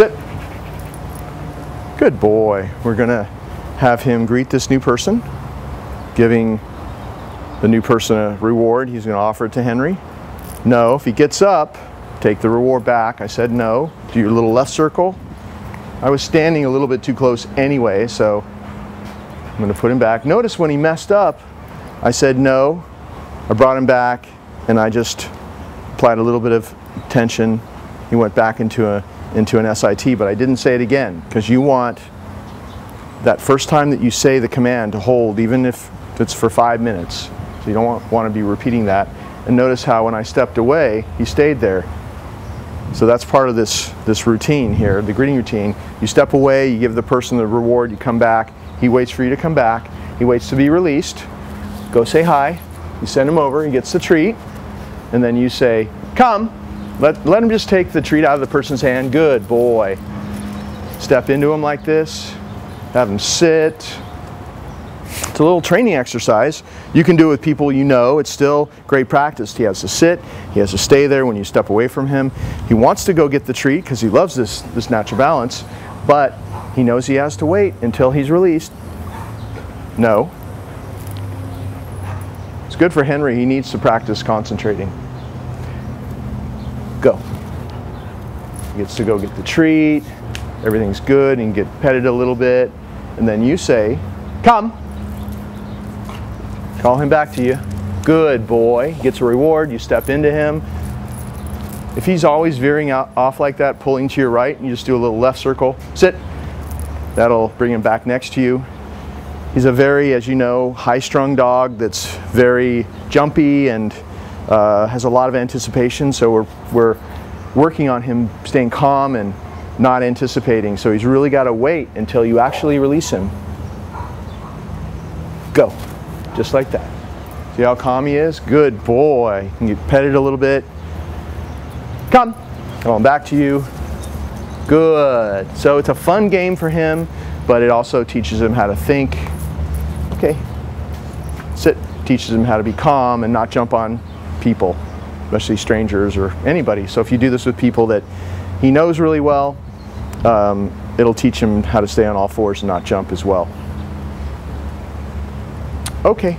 Sit. Good boy. We're going to have him greet this new person, giving the new person a reward. He's going to offer it to Henry. No, if he gets up, take the reward back. I said no. Do your little left circle. I was standing a little bit too close anyway, so I'm going to put him back. Notice when he messed up, I said no. I brought him back and I just applied a little bit of tension. He went back into a into an SIT, but I didn't say it again because you want that first time that you say the command to hold, even if it's for five minutes. So you don't want, want to be repeating that. And notice how when I stepped away, he stayed there. So that's part of this, this routine here, the greeting routine. You step away, you give the person the reward, you come back, he waits for you to come back, he waits to be released, go say hi, you send him over, he gets the treat, and then you say, come, let, let him just take the treat out of the person's hand. Good boy. Step into him like this. Have him sit. It's a little training exercise. You can do it with people you know. It's still great practice. He has to sit. He has to stay there when you step away from him. He wants to go get the treat because he loves this, this natural balance, but he knows he has to wait until he's released. No. It's good for Henry. He needs to practice concentrating. Go. He gets to go get the treat. Everything's good and get petted a little bit. And then you say, come. Call him back to you. Good boy. Gets a reward. You step into him. If he's always veering out, off like that, pulling to your right, you just do a little left circle. Sit. That'll bring him back next to you. He's a very, as you know, high-strung dog that's very jumpy and uh, has a lot of anticipation, so we're, we're working on him staying calm and not anticipating. So he's really got to wait until you actually release him. Go, just like that. See how calm he is? Good boy. You get petted a little bit. Come, come on back to you. Good. So it's a fun game for him, but it also teaches him how to think. Okay, sit. Teaches him how to be calm and not jump on people, especially strangers or anybody. So if you do this with people that he knows really well, um, it'll teach him how to stay on all fours and not jump as well. Okay.